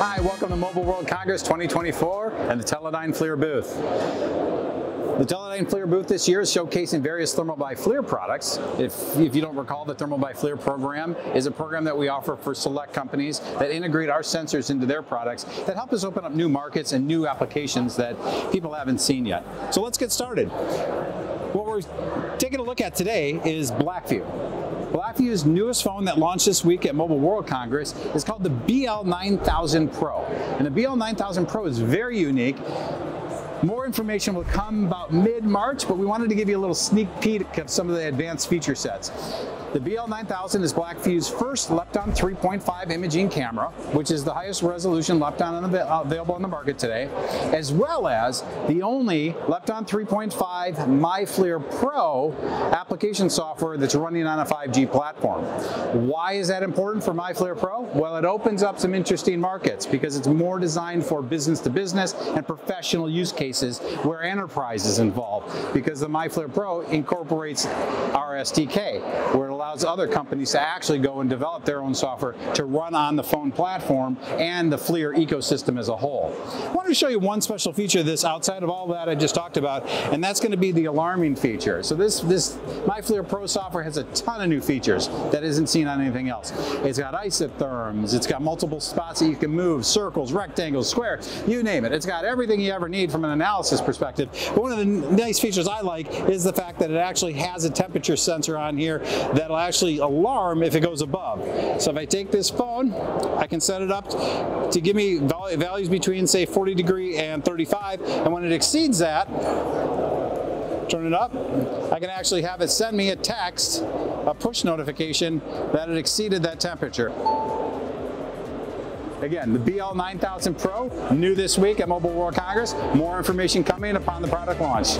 Hi, welcome to Mobile World Congress 2024 and the Teledyne FLIR booth. The Teledyne FLIR booth this year is showcasing various Thermal by FLIR products. If, if you don't recall, the Thermal by FLIR program is a program that we offer for select companies that integrate our sensors into their products that help us open up new markets and new applications that people haven't seen yet. So let's get started. What we're taking a look at today is Blackview. Blackview's newest phone that launched this week at Mobile World Congress is called the BL9000 Pro. And the BL9000 Pro is very unique. More information will come about mid-March, but we wanted to give you a little sneak peek of some of the advanced feature sets. The BL9000 is Blackview's first Lepton 3.5 imaging camera, which is the highest resolution Lepton available on the market today, as well as the only Lepton 3.5 MyFLIR Pro application software that's running on a 5G platform. Why is that important for MyFLIR Pro? Well, it opens up some interesting markets because it's more designed for business to business and professional use cases where enterprise is involved because the MyFLIR Pro incorporates our SDK, where allows other companies to actually go and develop their own software to run on the phone platform and the FLIR ecosystem as a whole. I wanted to show you one special feature of this outside of all that I just talked about, and that's going to be the alarming feature. So this, this MyFLIR Pro software has a ton of new features that isn't seen on anything else. It's got isotherms, it's got multiple spots that you can move, circles, rectangles, square, you name it. It's got everything you ever need from an analysis perspective. But one of the nice features I like is the fact that it actually has a temperature sensor on here that that'll actually alarm if it goes above. So if I take this phone, I can set it up to give me values between say 40 degree and 35, and when it exceeds that, turn it up, I can actually have it send me a text, a push notification that it exceeded that temperature. Again, the BL9000 Pro, new this week at Mobile World Congress. More information coming upon the product launch.